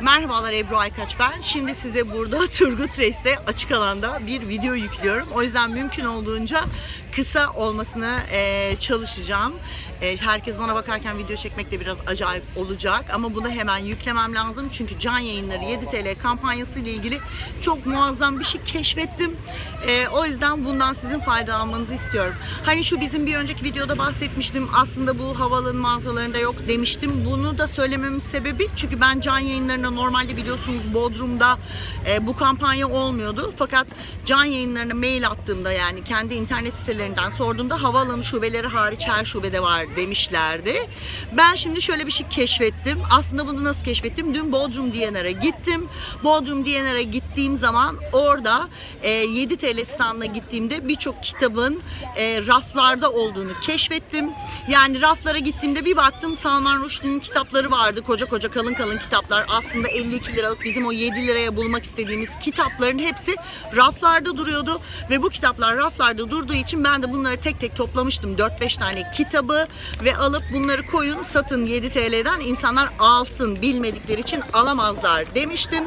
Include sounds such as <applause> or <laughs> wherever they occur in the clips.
Merhabalar Ebru Aykaç ben. Şimdi size burada <laughs> Turgut Reis'te açık alanda bir video yüklüyorum. O yüzden mümkün olduğunca kısa olmasına e, çalışacağım. E, herkes bana bakarken video çekmek de biraz acayip olacak ama bunu hemen yüklemem lazım. Çünkü can yayınları 7 TL kampanyası ile ilgili çok muazzam bir şey keşfettim. E, o yüzden bundan sizin faydalanmanızı istiyorum. Hani şu bizim bir önceki videoda bahsetmiştim. Aslında bu havalanın mağazalarında yok demiştim. Bunu da söylememin sebebi çünkü ben can yayınlarına normalde biliyorsunuz Bodrum'da e, bu kampanya olmuyordu. Fakat can yayınlarına mail attığımda yani kendi internet sitelerinden sorduğumda havaalanı şubeleri hariç her şubede var demişlerdi. Ben şimdi şöyle bir şey keşfettim. Aslında bunu nasıl keşfettim? Dün Bodrum DNR'a gittim. Bodrum DNR'a gittiğim zaman orada e, 7 TL standına gittiğimde birçok kitabın e, raflarda olduğunu keşfettim. Yani raflara gittiğimde bir baktım Salman Rushdie'nin kitapları vardı. Koca koca kalın kalın kitaplar. Aslında 52 liralık bizim o 7 liraya bulmak istediğimiz kitapların hepsi raflarda duruyordu. Ve bu kitaplar raflarda durduğu için ben de bunları tek tek toplamıştım. 4-5 tane kitabı ve alıp bunları koyun satın 7 TL'den insanlar alsın bilmedikleri için alamazlar demiştim.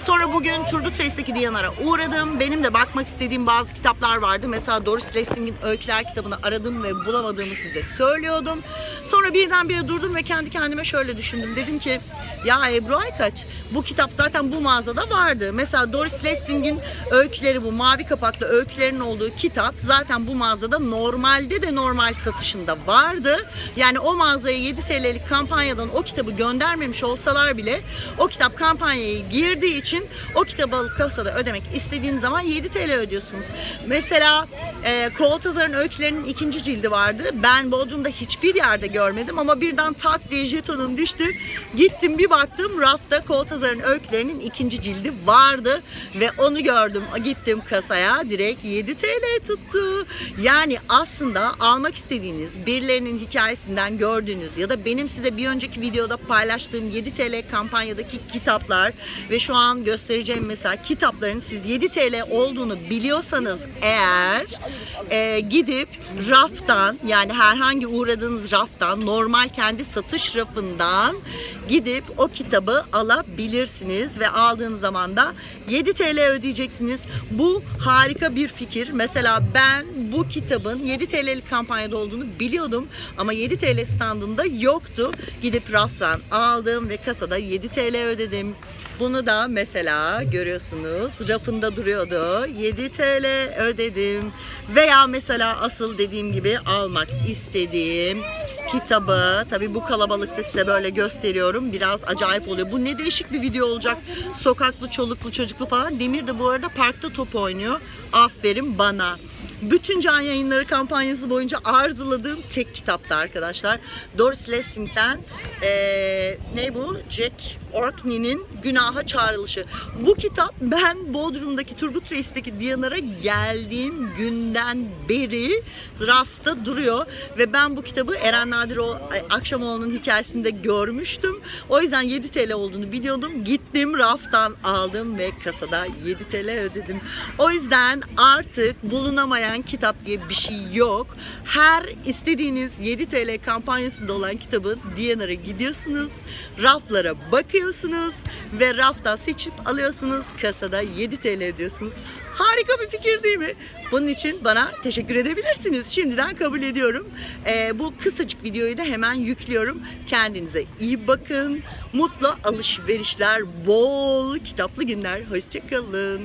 Sonra bugün Turgut Reis'teki Diyanar'a uğradım. Benim de bakmak istediğim bazı kitaplar vardı. Mesela Doris Lessing'in Öyküler kitabını aradım ve bulamadığımı size söylüyordum. Sonra birdenbire durdum ve kendi kendime şöyle düşündüm. Dedim ki ya Ebru Aykaç bu kitap zaten bu mağazada vardı. Mesela Doris Lessing'in öyküleri bu mavi kapaklı öykülerin olduğu kitap zaten bu mağazada normalde de normal satışında vardı. Yani o mağazaya 7 TL'lik kampanyadan o kitabı göndermemiş olsalar bile o kitap kampanyaya girdiği için o kitabı alıp kasada ödemek istediğiniz zaman 7 TL ödüyorsunuz. Mesela e, Koltazar'ın öykülerinin ikinci cildi vardı. Ben Bodrum'da hiçbir yerde görmedim ama birden tak diye jetonum düştü. Gittim bir baktım rafta Koltazar'ın öykülerinin ikinci cildi vardı ve onu gördüm. Gittim kasaya direkt 7 TL tuttu. Yani aslında almak istediğiniz birilerinin hikayesinden gördüğünüz ya da benim size bir önceki videoda paylaştığım 7 TL kampanyadaki kitaplar ve şu an göstereceğim mesela kitapların siz 7 TL olduğunu biliyorsanız eğer e, gidip raftan yani herhangi uğradığınız raftan normal kendi satış rafından gidip o kitabı alabilirsiniz ve aldığınız zaman da 7 TL ödeyeceksiniz. Bu harika bir fikir. Mesela ben bu kitabın 7 TL'lik kampanyada olduğunu biliyordum ama 7 TL standında yoktu. Gidip raftan aldım ve kasada 7 TL ödedim. Bunu da mesela görüyorsunuz rafında duruyordu. 7 TL ödedim. Veya mesela asıl dediğim gibi almak istediğim kitabı. Tabi bu kalabalıkta size böyle gösteriyorum. Biraz acayip oluyor. Bu ne değişik bir video olacak. Sokaklı, çoluklu, çocuklu falan. Demir de bu arada parkta top oynuyor. Aferin bana. Bütün can yayınları kampanyası boyunca arzuladığım tek kitaptı arkadaşlar. Doris Lessing'den ee, ne bu? Jack Orkney'nin Günaha Çağrılışı. Bu kitap ben Bodrum'daki Turgut Reis'teki Diyanar'a geldiğim günden beri rafta duruyor ve ben bu kitabı Eren Nadiroğlu Akşamoğlu'nun hikayesinde görmüştüm. O yüzden 7 TL olduğunu biliyordum. Gittim raftan aldım ve kasada 7 TL ödedim. O yüzden artık bulunamayan kitap diye bir şey yok. Her istediğiniz 7 TL kampanyasında olan kitabı Diyanar'a gidiyorsunuz. Raflara bakıyorsunuz ve raftan seçip alıyorsunuz. Kasada 7 TL ödüyorsunuz. Harika bir fikir değil mi? Bunun için bana teşekkür edebilirsiniz. Şimdiden kabul ediyorum. Ee, bu kısacık videoyu da hemen yüklüyorum. Kendinize iyi bakın. Mutlu alışverişler, bol kitaplı günler. Hoşçakalın.